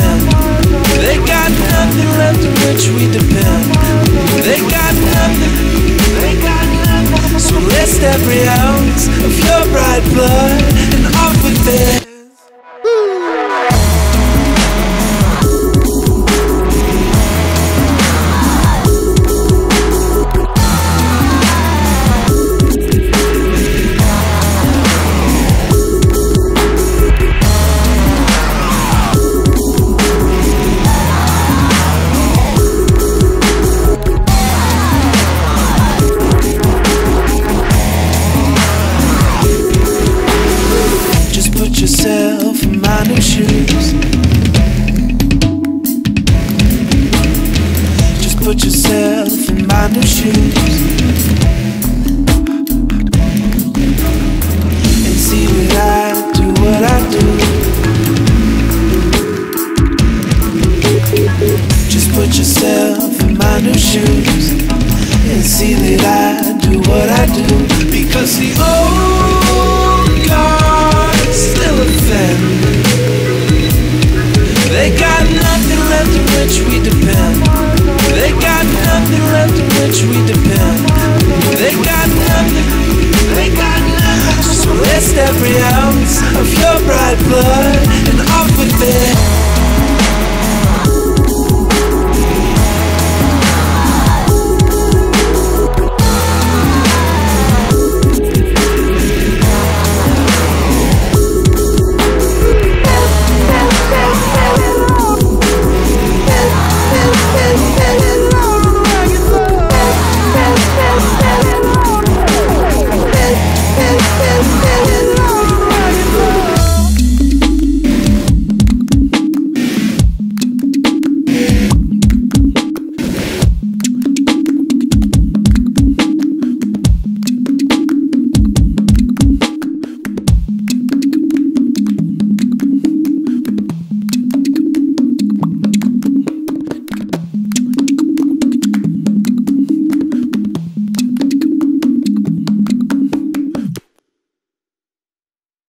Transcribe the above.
depend. They got nothing left on which we depend. They got nothing. They got nothing. So list every ounce of your bright blood and off with it. shoes and see that I do what I do because the old gods still offend. They got nothing left on which we depend. They got nothing left on which we depend. They got nothing. They got nothing. So waste every ounce of your bright blood.